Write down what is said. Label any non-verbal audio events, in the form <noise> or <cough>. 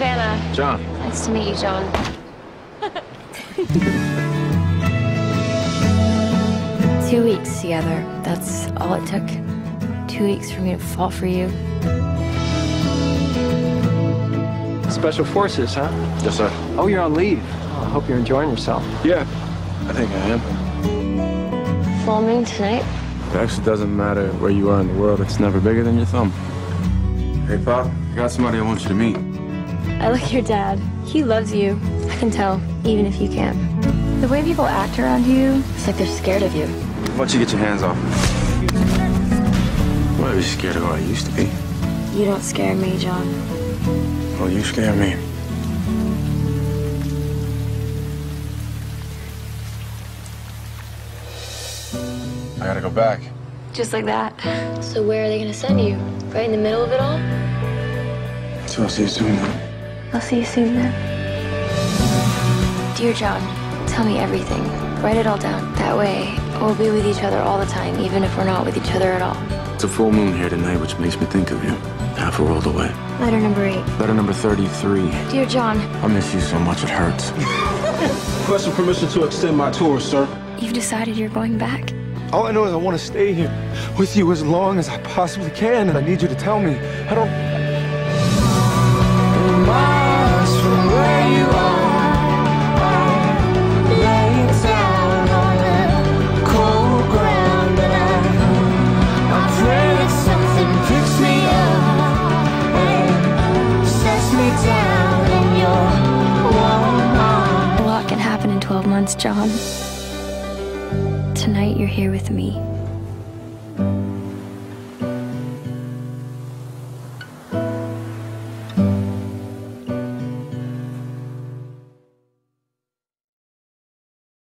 Savannah. John. Nice to meet you, John. <laughs> Two weeks together. That's all it took. Two weeks for me to fall for you. Special Forces, huh? Yes, sir. Oh, you're on leave. Oh, I hope you're enjoying yourself. Yeah, I think I am. Full moon tonight. It actually doesn't matter where you are in the world. It's never bigger than your thumb. Hey, Pop. I got somebody I want you to meet. I like your dad. He loves you. I can tell, even if you can't. The way people act around you, it's like they're scared of you. Why don't you get your hands off me? Why are you scared of who I used to be? You don't scare me, John. Well, you scare me. I gotta go back. Just like that. So where are they gonna send you? Right in the middle of it all? So I'll see you soon then. I'll see you soon then. Dear John, tell me everything. Write it all down. That way, we'll be with each other all the time, even if we're not with each other at all. It's a full moon here tonight, which makes me think of you. Half a world away. Letter number eight. Letter number 33. Dear John, I miss you so much it hurts. <laughs> Request for permission to extend my tour, sir. you've decided you're going back. All I know is I want to stay here with you as long as I possibly can, and I need you to tell me. I don't. Happen in 12 months, John. Tonight, you're here with me.